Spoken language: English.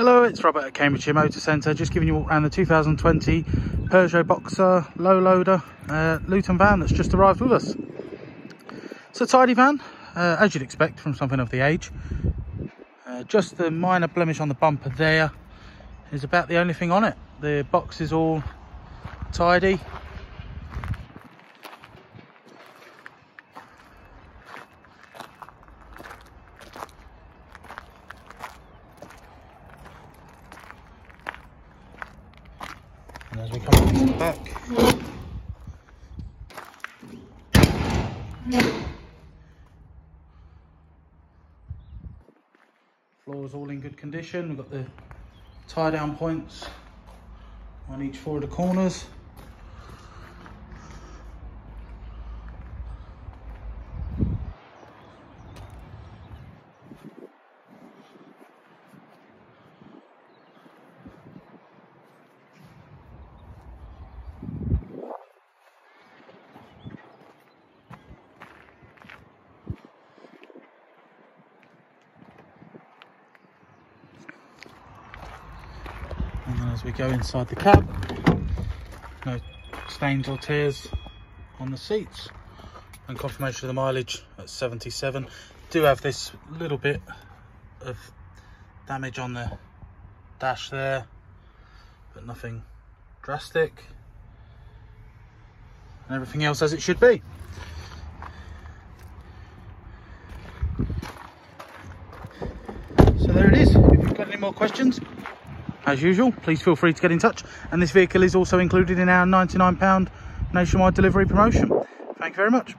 Hello, it's Robert at Cambridgeshire Motor Centre, just giving you a walk around the 2020 Peugeot Boxer low loader uh, Luton van that's just arrived with us. It's a tidy van, uh, as you'd expect from something of the age. Uh, just the minor blemish on the bumper there is about the only thing on it. The box is all tidy. As we come back, floor is all in good condition. We've got the tie down points on each four of the corners. As we go inside the cab, no stains or tears on the seats. And confirmation of the mileage at 77. Do have this little bit of damage on the dash there, but nothing drastic. And everything else as it should be. So there it is. If you've got any more questions, as usual, please feel free to get in touch. And this vehicle is also included in our £99 nationwide delivery promotion. Thank you very much.